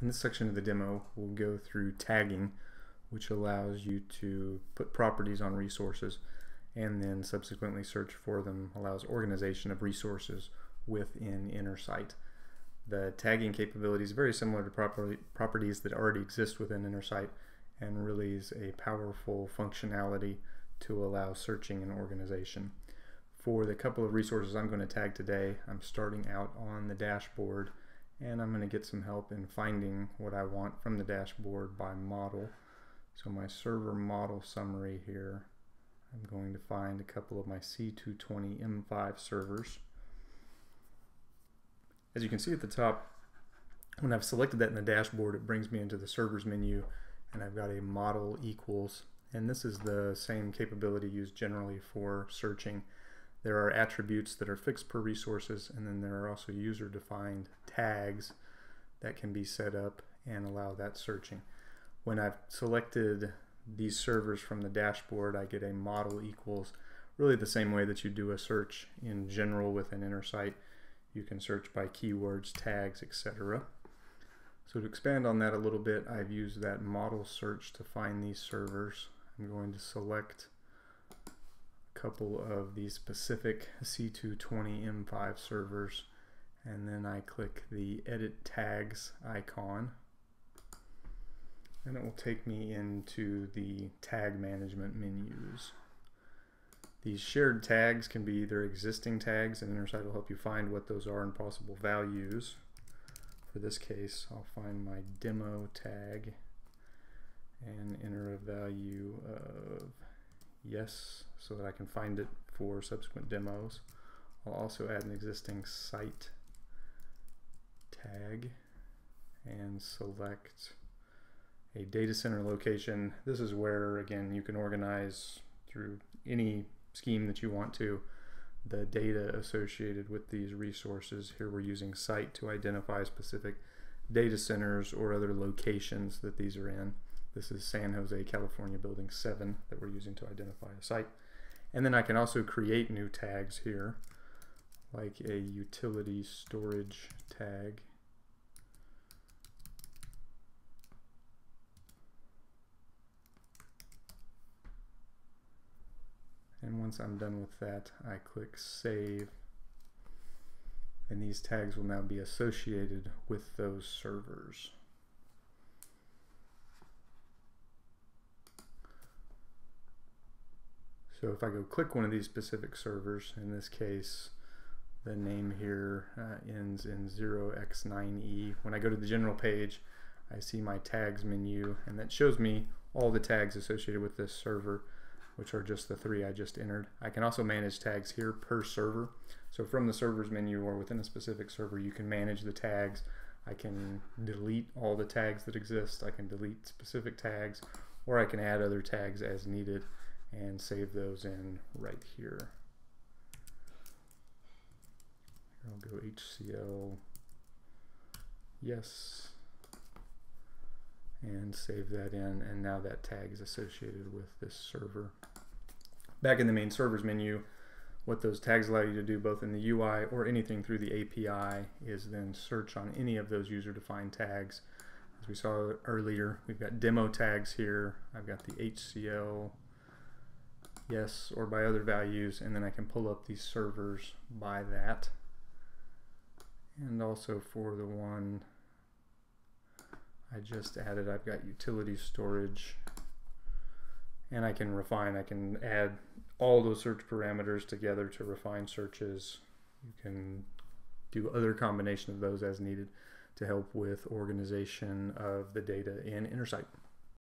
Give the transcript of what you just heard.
In this section of the demo, we'll go through tagging, which allows you to put properties on resources and then subsequently search for them, allows organization of resources within Intersight. The tagging capability is very similar to property, properties that already exist within Intersight and really is a powerful functionality to allow searching and organization. For the couple of resources I'm going to tag today, I'm starting out on the dashboard and I'm going to get some help in finding what I want from the dashboard by model. So my server model summary here, I'm going to find a couple of my C220 M5 servers. As you can see at the top, when I've selected that in the dashboard, it brings me into the servers menu and I've got a model equals. And this is the same capability used generally for searching. There are attributes that are fixed per resources, and then there are also user-defined tags that can be set up and allow that searching. When I've selected these servers from the dashboard, I get a model equals really the same way that you do a search in general within Intersight. You can search by keywords, tags, etc. So to expand on that a little bit, I've used that model search to find these servers. I'm going to select couple of these specific C220 M5 servers and then I click the edit tags icon and it will take me into the tag management menus. These shared tags can be either existing tags and Intersight will help you find what those are and possible values. For this case I'll find my demo tag and enter a value of yes so that I can find it for subsequent demos. I'll also add an existing site tag and select a data center location. This is where, again, you can organize through any scheme that you want to the data associated with these resources. Here we're using site to identify specific data centers or other locations that these are in. This is San Jose, California Building 7 that we're using to identify a site. And then I can also create new tags here, like a utility storage tag. And once I'm done with that, I click Save. And these tags will now be associated with those servers. So if I go click one of these specific servers, in this case, the name here uh, ends in 0x9e. When I go to the general page, I see my tags menu, and that shows me all the tags associated with this server, which are just the three I just entered. I can also manage tags here per server. So from the servers menu or within a specific server, you can manage the tags. I can delete all the tags that exist. I can delete specific tags, or I can add other tags as needed and save those in right here. I'll go HCL yes and save that in and now that tag is associated with this server. Back in the main servers menu what those tags allow you to do both in the UI or anything through the API is then search on any of those user defined tags. As we saw earlier we've got demo tags here, I've got the HCL yes or by other values and then I can pull up these servers by that. And also for the one I just added I've got utility storage. And I can refine I can add all those search parameters together to refine searches. You can do other combination of those as needed to help with organization of the data in Intersight.